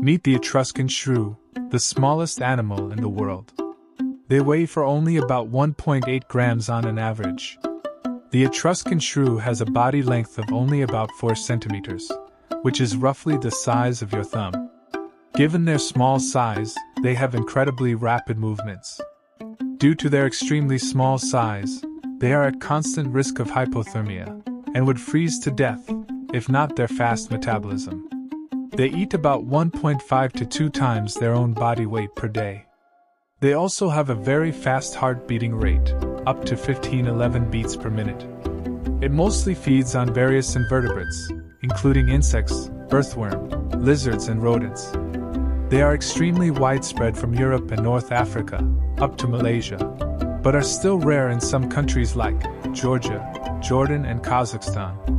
Meet the Etruscan shrew, the smallest animal in the world. They weigh for only about 1.8 grams on an average. The Etruscan shrew has a body length of only about 4 centimeters, which is roughly the size of your thumb. Given their small size, they have incredibly rapid movements. Due to their extremely small size, they are at constant risk of hypothermia and would freeze to death if not their fast metabolism. They eat about 1.5 to 2 times their own body weight per day. They also have a very fast heart beating rate, up to 1511 beats per minute. It mostly feeds on various invertebrates, including insects, earthworm, lizards, and rodents. They are extremely widespread from Europe and North Africa, up to Malaysia, but are still rare in some countries like Georgia, Jordan, and Kazakhstan.